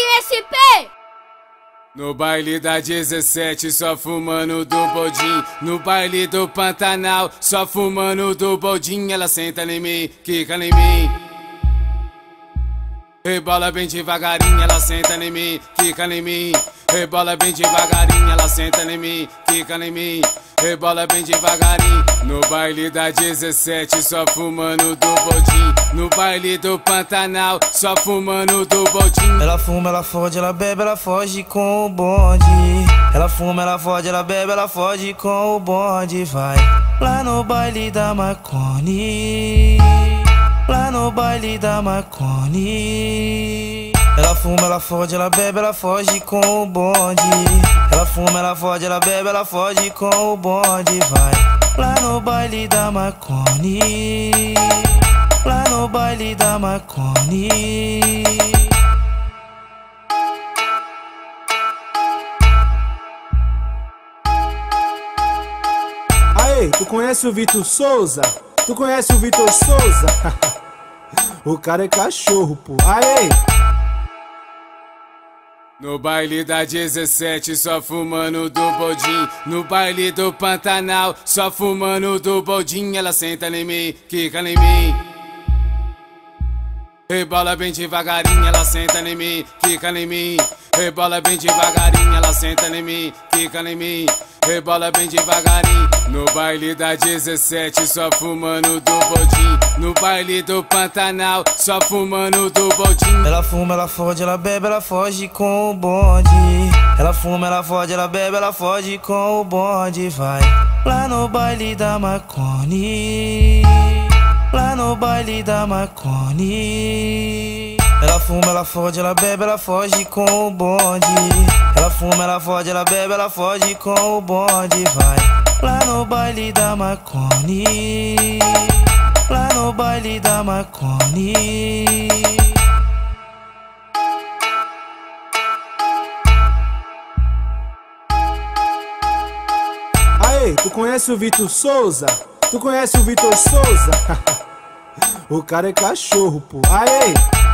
SP! No baile da 17, só fumando do bodim. No baile do Pantanal, só fumando do bodim. Ela senta em mim, quica em mim. Rebola bem devagarinho, ela senta em mim, quica em mim. Rebola bem devagarinho, ela senta em mim, quica em mim. Rebola bem devagarinho. No baile da 17, só fumando do bodim. No baile do Pantanal, só fumando do bodim. Ela fuma, ela fode, ela bebe, ela foge com o bonde. Ela fuma, ela fode, ela bebe, ela foge com o bonde. Vai lá no baile da Marconi. Lá no baile da Marconi. Ela fuma, ela fode, ela bebe, ela foge com o bonde. Fuma, ela fode, ela bebe, ela foge com o bonde. Vai lá no baile da Marconi. Lá no baile da Marconi. Aê, tu conhece o Vitor Souza? Tu conhece o Vitor Souza? o cara é cachorro, pô. Aê! No baile da 17, só fumando do bodim. No baile do Pantanal, só fumando do bodim. Ela senta em mim, quica em mim. Rebola bem devagarinho, ela senta em mim, quica em mim. Rebola bem devagarinho, ela senta em mim, quica em mim. Rebola bem devagarinho. No baile da 17, só fumando do bodim. Baile do Pantanal, só fumando do bodim. Ela fuma, ela fode, ela bebe, ela foge com o bonde. Ela fuma, ela fode, ela bebe, ela foge com o bonde. Vai lá no baile da Marconi. Lá no baile da Marconi. Ela fuma, ela fode, ela bebe, ela foge com o bonde. Ela fuma, ela fode, ela bebe, ela foge com o bonde. Vai lá no baile da Marconi. Baile da Marconi. Aê, tu conhece o Vitor Souza? Tu conhece o Vitor Souza? o cara é cachorro, pô. Aê!